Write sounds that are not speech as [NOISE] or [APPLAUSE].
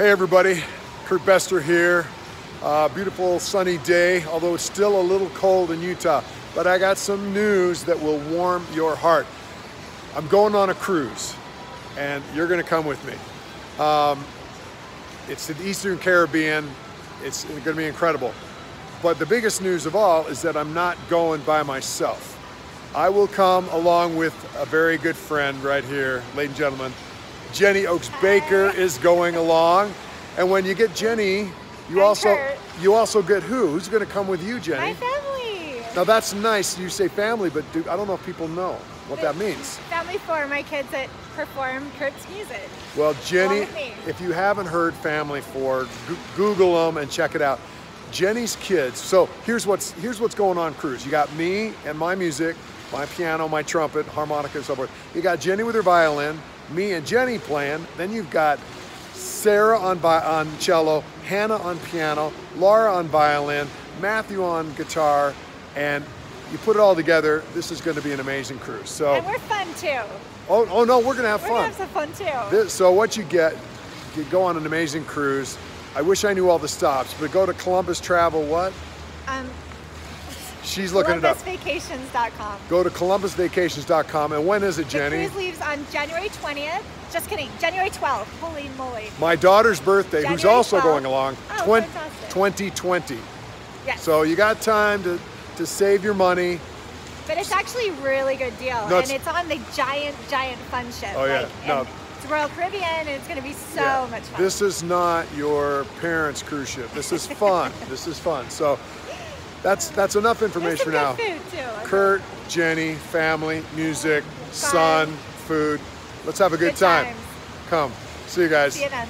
Hey everybody, Kurt Bestor here. Uh, beautiful sunny day, although it's still a little cold in Utah. But I got some news that will warm your heart. I'm going on a cruise, and you're gonna come with me. Um, it's the Eastern Caribbean. It's gonna be incredible. But the biggest news of all is that I'm not going by myself. I will come along with a very good friend right here, ladies and gentlemen, Jenny Oaks Baker is going along. And when you get Jenny, you also Kurt. you also get who? Who's going to come with you, Jenny? My family. Now that's nice. You say family, but do, I don't know if people know what that means. Family Four my kids that perform Kurt's music. Well, Jenny, if you haven't heard Family Four, go- Google them and check it out. Jenny's kids. So here's what's here's what's going on, cruise. You got me and my music, my piano, my trumpet, harmonica, and so forth. You got Jenny with her violin, me and Jenny playing. Then you've got Sarah on on cello, Hannah on piano, Laura on violin, Matthew on guitar, and you put it all together. This is going to be an amazing cruise. So, And we're fun too. oh, oh no, we're going to have We're fun. gonna have some fun too. This, so what you get, you go on an amazing cruise. I wish I knew all the stops, but go to Columbus Travel. What? um, She's looking it up. ColumbusVacations.com. Go to columbusvacations.com. And when is it, The Jenny? cruise leaves on January 20th. Just kidding, January 12th. Holy moly. My daughter's birthday, who's also 12th. going along, Oh, twen- fantastic. 2020. Yes. So you got time to, to save your money. but it's actually a really good deal. No, and it's- it's on the giant, giant fun ship. Oh, yeah. Like, No. It's Royal Caribbean and it's gonna be so Yeah. much fun. This is not your parents' cruise ship. This is fun. [LAUGHS] this is fun. So that's that's enough information some now. Kurt, Jenny, family, music, Fun. sun, food. Let's have a good, Good time. times. Come. See you guys. See you then.